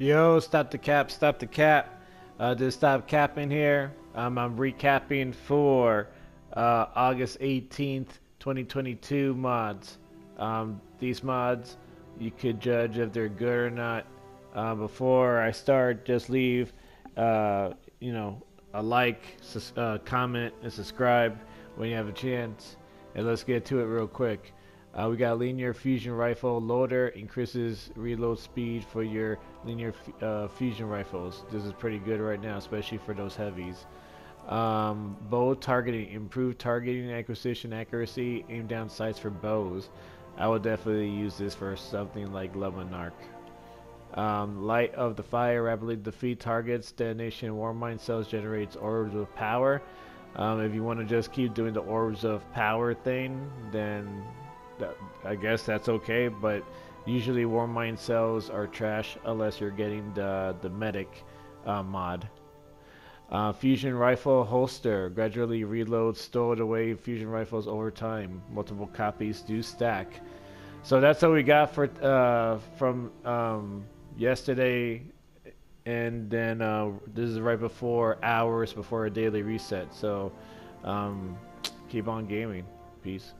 Yo, stop the cap, stop the cap. Uh, just stop capping here. Um, I'm recapping for uh, August 18th, 2022 mods. Um, these mods, you could judge if they're good or not. Uh, before I start, just leave, uh, you know, a like, uh, comment, and subscribe when you have a chance. And let's get to it real quick. Uh, we got linear fusion rifle loader increases reload speed for your linear uh, fusion rifles. This is pretty good right now, especially for those heavies. Um, bow targeting, improved targeting acquisition accuracy, aim down sights for bows. I would definitely use this for something like Le Um, light of the fire rapidly defeat targets. Detonation Warmind cells generates orbs of power. Um, if you want to just keep doing the orbs of power thing, then I guess that's okay, but usually Warmind cells are trash unless you're getting the, the medic uh, mod. Uh, fusion rifle holster gradually reloads stored away fusion rifles over time. Multiple copies do stack. So that's what we got for uh, from um, yesterday, and then uh, this is right before hours before a daily reset. So um, keep on gaming. Peace.